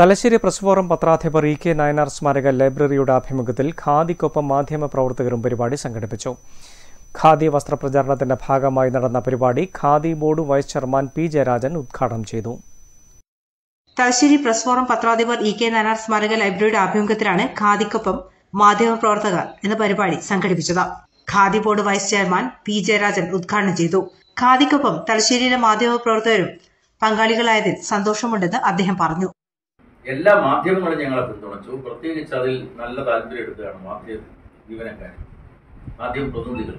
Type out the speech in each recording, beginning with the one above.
Thalassery press forum പത്രാധിപർ E K Nayanar സ്മാരക ലൈബ്രറിയുടെ ആഭിമുഖ്യത്തിൽ ഖാദിക്കൊപ്പം മാധ്യമ പ്രവർത്തകരും പരിപാടി സംഘടിപ്പിച്ചു. ഖാദി വസ്ത്രപ്രചാരണത്തിന്റെ ഭാഗമായി നടന്ന പരിപാടി Khadi board vice chairman P Jayarajan ഉദ്ഘാടനം ചെയ്തു. തലശ്ശേരി പ്രസ് ഫോറം പത്രാധിപർ ഇ കെ നായനാർ സ്മാരക ലൈബ്രറിയുടെ ആഭിമുഖ്യത്തിലാണ് ഖാദിക്കൊപ്പം മാധ്യമ പ്രവർത്തകർ എന്ന പരിപാടി സംഘടിപ്പിച്ചത്. Khadi board vice chairman P Jayarajan ഉദ്ഘാടനം ചെയ്തു. ഖാദിക്കൊപ്പം തലശ്ശേരിയിലെ മാധ്യമ പ്രവർത്തകരും പങ്കാളികളായതിൽ സന്തോഷമുണ്ടെന്ന് അദ്ദേഹം പറഞ്ഞു. എല്ലാ മാധ്യമങ്ങളും ഞങ്ങളെ പിന്തുണച്ചു. പ്രത്യേകിച്ച് അതിൽ നല്ല താല്പര്യം എടുക്കുകയാണ് മാധ്യമ ജീവനക്കാർ മാധ്യമ പ്രതിനിധികൾ.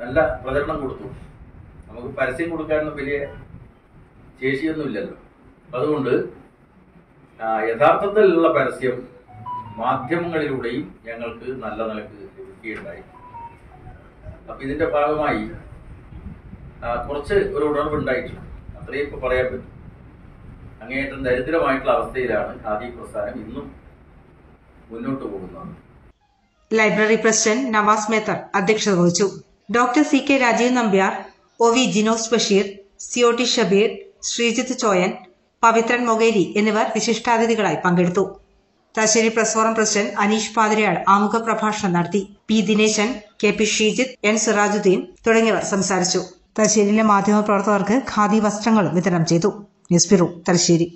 നല്ല പ്രചരണം കൊടുത്തു. നമുക്ക് പരസ്യം കൊടുക്കാനൊന്നും വലിയ ശേഷിയൊന്നുമില്ലല്ലോ അതുകൊണ്ട് യഥാർത്ഥത്തിലുള്ള പരസ്യം മാധ്യമങ്ങളിലൂടെയും ഞങ്ങൾക്ക് നല്ല നിലയ്ക്ക് ലഭിക്കുകയുണ്ടായി. അപ്പൊ ഇതിന്റെ ഭാഗമായി കുറച്ച് ഒരു ഉണർവുണ്ടായിട്ടുണ്ട്. അത്രയും ഇപ്പൊ പറയാൻ പറ്റും. അങ്ങേയറ്റം ദരിദ്രമായിട്ടുള്ള അവസ്ഥയിലാണ് ഖാദി പ്രസ്ഥാനം ഇന്നും മുന്നോട്ട് പോകുന്നത്. ലൈബ്രറി പ്രസിഡന്റ് നവാസ് മേത്തർ അധ്യക്ഷത വഹിച്ചു. Doctor C K Rajeev Nambiar O V Jinos Basheer സിഒടി Shabeer Sreejith Choyan Pavithran Mokeri എന്നിവർ വിശിഷ്ടാതിഥികളായി പങ്കെടുത്തു. Thalassery press forum president Aneesh Pathirayal ആമുഖ പ്രഭാഷണം നടത്തി. P Dineshan K P Sheejith N Sirajuddin തുടങ്ങിയവർ സംസാരിച്ചു. തലശ്ശേരിയിലെ മാധ്യമ പ്രവർത്തകർക്ക് ഖാദി വസ്ത്രങ്ങളും വിതരണം ചെയ്തു. News bureau Thalassery